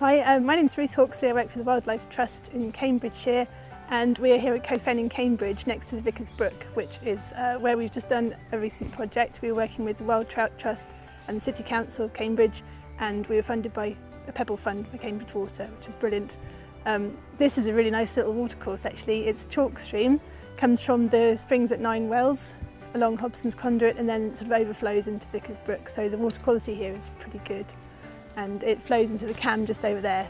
Hi, um, my name is Ruth Hawksley. I work for the Wildlife Trust in Cambridgeshire and we're here at Cofen in Cambridge next to the Vickers Brook, which is uh, where we've just done a recent project. We were working with the Wild Trout Trust and the City Council of Cambridge and we were funded by a Pebble Fund for Cambridge Water, which is brilliant. Um, this is a really nice little watercourse actually. It's chalk stream, comes from the springs at Nine Wells along Hobson's Conduit and then sort of overflows into Vickers Brook. So the water quality here is pretty good and it flows into the cam just over there.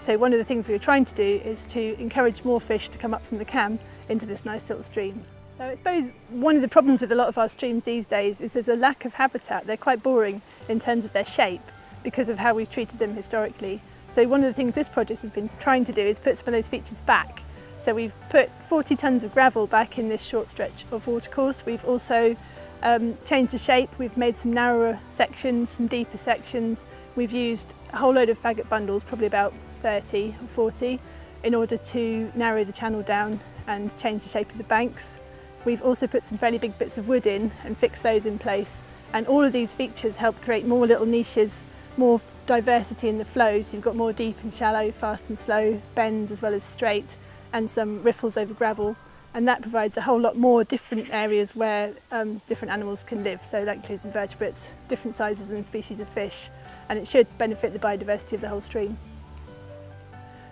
So one of the things we were trying to do is to encourage more fish to come up from the cam into this nice little stream. So I suppose one of the problems with a lot of our streams these days is there's a lack of habitat. They're quite boring in terms of their shape because of how we've treated them historically. So one of the things this project has been trying to do is put some of those features back. So we've put 40 tonnes of gravel back in this short stretch of watercourse. We've also um, changed the shape, we've made some narrower sections, some deeper sections. We've used a whole load of faggot bundles, probably about 30 or 40, in order to narrow the channel down and change the shape of the banks. We've also put some fairly big bits of wood in and fixed those in place. And all of these features help create more little niches, more diversity in the flows. You've got more deep and shallow, fast and slow, bends as well as straight, and some riffles over gravel and that provides a whole lot more different areas where um, different animals can live. So that includes invertebrates, different sizes and species of fish, and it should benefit the biodiversity of the whole stream.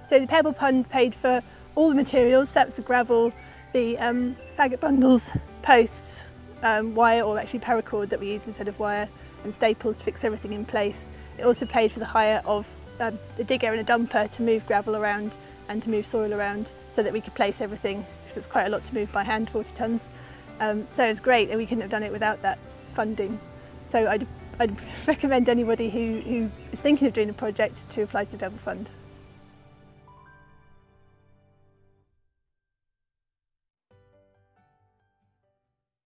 So the Pebble Pond paid for all the materials, that was the gravel, the um, faggot bundles, posts, um, wire or actually paracord that we use instead of wire, and staples to fix everything in place. It also paid for the hire of um, a digger and a dumper to move gravel around and to move soil around so that we could place everything because it's quite a lot to move by hand, 40 tonnes. Um, so it's great and we couldn't have done it without that funding. So I'd, I'd recommend anybody who, who is thinking of doing a project to apply to the Double Fund.